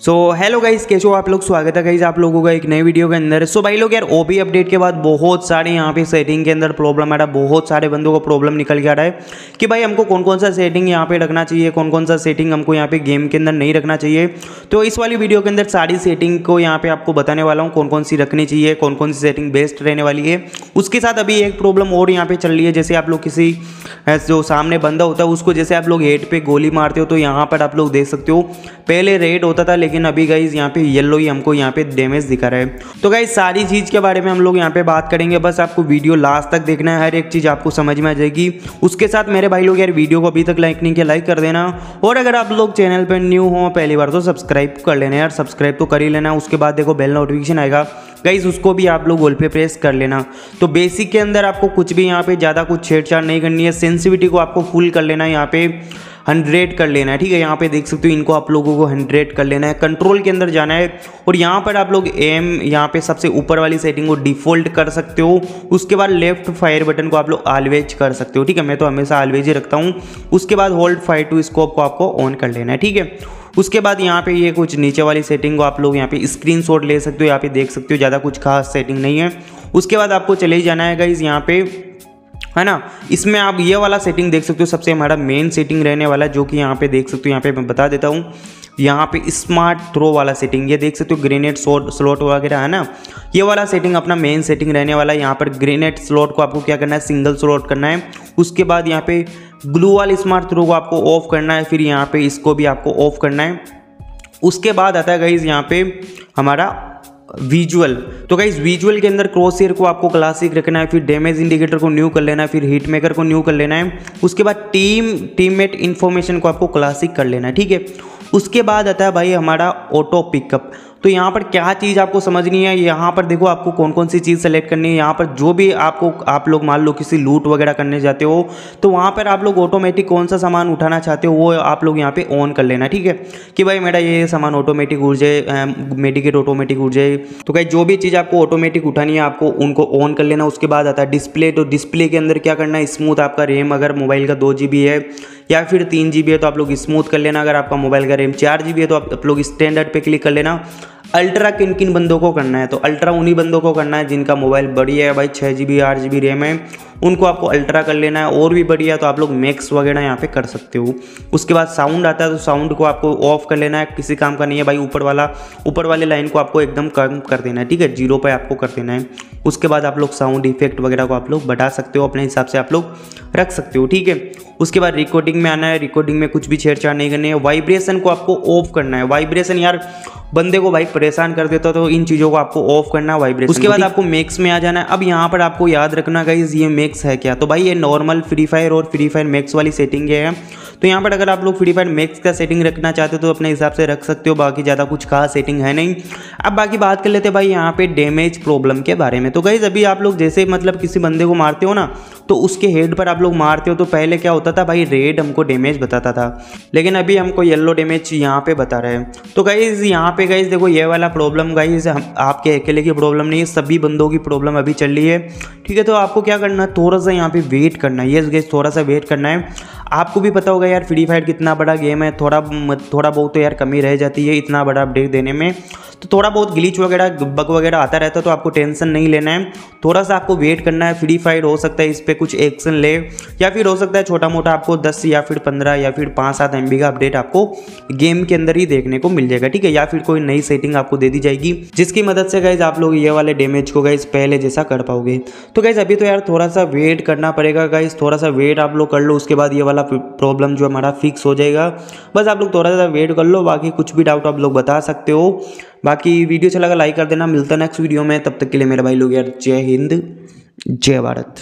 So hello guys कैसे हो आप लोग? स्वागत है गाइस आप लोगों का एक नए वीडियो के अंदर। सो so, भाई लोग यार ओबी अपडेट के बाद बहुत सारे यहाँ पे सेटिंग के अंदर प्रॉब्लम आ रहा है। बहुत सारे बंदों को प्रॉब्लम निकल के आ रहा है कि भाई हमको कौन कौन सा सेटिंग यहाँ पे रखना चाहिए कौन कौन सा सेटिंग हमको यहाँ पे गेम के अंदर नहीं रखना चाहिए। तो इस वाली वीडियो के अंदर सारी सेटिंग को यहाँ पे आपको बताने वाला हूँ कौन कौन सी रखनी चाहिए कौन कौन सी सेटिंग बेस्ट रहने वाली है। उसके साथ अभी एक प्रॉब्लम और यहाँ पे चल रही है जैसे आप लोग किसी जो सामने बंदा होता है उसको जैसे आप लोग हेड पे गोली मारते हो तो यहाँ पर आप लोग देख सकते हो। पहले रेड होता था लेकिन अभी गाइज़ यहाँ पे येलो ही हमको यहाँ पे डैमेज दिखा रहा है। तो गाइज़ सारी चीज़ के बारे में हम लोग यहाँ पे बात करेंगे। बस आपको वीडियो लास्ट तक देखना है, हर एक चीज़ आपको समझ में आ जाएगी। उसके साथ मेरे भाई लोग यार वीडियो को अभी तक लाइक नहीं किया लाइक कर देना। और अगर आप लोग चैनल पर न्यू हो, पहली बार तो सब्सक्राइब कर लेना यार। सब्सक्राइब तो कर ही लेना, उसके बाद देखो बेल नोटिफिकेशन आएगा। गाइज़ उसको भी आप लोग गोल पे प्रेस कर लेना। तो बेसिक के अंदर आपको कुछ भी यहाँ पे ज़्यादा कुछ छेड़छाड़ नहीं करनी है। सेंसिविटी को आपको फुल कर लेना यहाँ पे। हंड्रेड कर लेना है, ठीक है? यहाँ पे देख सकते हो इनको आप लोगों को हंड्रेड कर लेना है। कंट्रोल के अंदर जाना है और यहाँ पर आप लोग एम, यहाँ पे सबसे ऊपर वाली सेटिंग को डिफ़ॉल्ट कर सकते हो। उसके बाद लेफ़्ट फायर बटन को आप लोग ऑलवेज कर सकते हो, ठीक है? मैं तो हमेशा ऑलवेज ही रखता हूँ। उसके बाद होल्ड फायर टू स्कोप को आपको ऑन कर लेना है, ठीक है? उसके बाद यहाँ पे ये कुछ नीचे वाली सेटिंग को आप लोग यहाँ पे स्क्रीन ले सकते हो। यहाँ पे देख सकते हो, ज़्यादा कुछ खास सेटिंग नहीं है। उसके बाद आपको चले जाना है गाइज़ यहाँ पे। है ना? इसमें आप ये वाला सेटिंग देख सकते हो, सबसे हमारा मेन सेटिंग रहने वाला, जो कि यहाँ पे देख सकते हो, यहाँ पे मैं बता देता हूँ। यहाँ पे स्मार्ट थ्रो वाला सेटिंग ये देख सकते हो ग्रेनेड स्लॉट वगैरह, है ना? ये वाला सेटिंग अपना मेन सेटिंग रहने वाला है। यहाँ पर ग्रेनेड स्लॉट को आपको क्या करना है सिंगल स्लॉट करना है। उसके बाद यहाँ पे ग्लू वाल स्मार्ट थ्रो को आपको ऑफ़ करना है, फिर यहाँ पे इसको भी आपको ऑफ़ करना है। उसके बाद आता है गाइज़ यहाँ पे हमारा विजुअल तो गाइज़ विजुअल के अंदर क्रॉस को आपको क्लासिक रखना है, फिर डैमेज इंडिकेटर को न्यू कर लेना है, फिर हीट मेकर को न्यू कर लेना है। उसके बाद टीम टीममेट इन्फॉर्मेशन को आपको क्लासिक कर लेना है, ठीक है? उसके बाद आता है भाई हमारा ऑटो पिकअप तो यहाँ पर क्या चीज़ आपको समझनी है? यहाँ पर देखो आपको कौन कौन सी चीज़ सेलेक्ट करनी है। यहाँ पर जो भी आपको, आप लोग मान लो किसी लूट वगैरह करने जाते हो तो वहाँ पर आप लोग ऑटोमेटिक कौन सा सामान उठाना चाहते हो, वो आप लोग यहाँ पे ऑन कर लेना, ठीक है? कि भाई मेरा ये सामान ऑटोमेटिक उड़ जाए मेडिकेट ऑटोमेटिक उड़ जाए। तो भाई जो भी चीज़ आपको ऑटोमेटिक उठानी है, आपको उनको ऑन कर लेना। उसके बाद आता है डिस्प्ले तो डिस्प्ले के अंदर क्या करना है? स्मूथ आपका रेम अगर मोबाइल का दो है या फिर तीन जीबी है तो आप लोग स्मूथ कर लेना। अगर आपका मोबाइल का रेम चार जीबी है तो आप लोग स्टैंडर्ड पे क्लिक कर लेना। अल्ट्रा किन किन बंदों को करना है? तो अल्ट्रा उन्हीं बंदों को करना है जिनका मोबाइल बढ़िया है भाई। छः जी बी आठ जी बी रैम है। उनको आपको अल्ट्रा कर लेना है और भी बढ़िया तो आप लोग मैक्स वगैरह यहाँ पे कर सकते हो। उसके बाद साउंड आता है तो साउंड को आपको ऑफ़ कर लेना है किसी काम का नहीं है भाई ऊपर वाला ऊपर वाले लाइन को आपको एकदम कम कर देना है ठीक है? ज़ीरो पर आपको कर देना है। उसके बाद आप लोग साउंड इफ़ेक्ट वगैरह को आप लोग बढ़ा सकते हो अपने हिसाब से आप लोग रख सकते हो ठीक है? उसके बाद रिकॉर्डिंग में आना है रिकॉर्डिंग में कुछ भी छेड़छाड़ नहीं करनी है। वाइब्रेशन को आपको ऑफ़ करना है। वाइब्रेशन यार बंदे को भाई परेशान कर देता तो इन चीज़ों को आपको ऑफ़ करना है वाइब्रेशन उसके बाद आपको मैक्स में आ जाना है। अब यहाँ पर आपको याद रखना गाइज़ ये मैक्स है क्या? तो भाई ये नॉर्मल फ्री फायर और फ्री फायर मैक्स वाली सेटिंग है। तो यहाँ पर अगर आप लोग फ्री फायर मैक्स का सेटिंग रखना चाहते हो तो अपने हिसाब से रख सकते हो। बाकी ज़्यादा कुछ खास सेटिंग है नहीं। अब बाकी बात कर लेते भाई यहाँ पे डैमेज प्रॉब्लम के बारे में। तो गाइज़ अभी आप लोग जैसे मतलब किसी बंदे को मारते हो ना तो उसके हेड पर आप लोग मारते हो तो पहले क्या होता था भाई रेड हमको डैमेज बताता था। लेकिन अभी हमको येलो डैमेज यहाँ पे बता रहे हैं। तो गाइज़ यहाँ पे गाइज़ देखो ये वाला प्रॉब्लम गाइज़ आपके अकेले की प्रॉब्लम नहीं है, सभी बंदों की प्रॉब्लम अभी चल रही है। ठीक है तो आपको क्या करना है, थोड़ा सा यहाँ पे वेट करना है। ये गैस थोड़ा सा वेट करना है। आपको भी पता होगा यार फ्री फायर कितना बड़ा गेम है, थोड़ा थोड़ा बहुत तो यार कमी रह जाती है इतना बड़ा अपडेट देने में। तो थोड़ा बहुत ग्लिच वगैरह बग वगैरह आता रहता है तो आपको टेंशन नहीं लेना है। थोड़ा सा आपको वेट करना है फ्री फायर हो सकता है इस पर कुछ एक्शन ले, या फिर हो सकता है छोटा मोटा आपको 10 या फिर 15 या फिर पाँच सात एम का अपडेट आपको गेम के अंदर ही देखने को मिल जाएगा, ठीक है? या फिर कोई नई सेटिंग आपको दे दी जाएगी, जिसकी मदद से गाइज़ आप लोग ये वाले डैमेज को गाइज़ पहले जैसा कर पाओगे। तो गाइज़ अभी तो यार थोड़ा सा वेट करना पड़ेगा गाइज़ थोड़ा सा वेट आप लोग कर लो, उसके बाद ये वाला प्रॉब्लम जो हमारा फिक्स हो जाएगा। बस आप लोग थोड़ा सा वेट कर लो, बाकी कुछ भी डाउट आप लोग बता सकते हो। बाकी वीडियो अच्छा लगा लाइक कर देना। मिलता नेक्स्ट वीडियो में। तब तक के लिए मेरा भाई लोग यार, जय हिंद, जय भारत।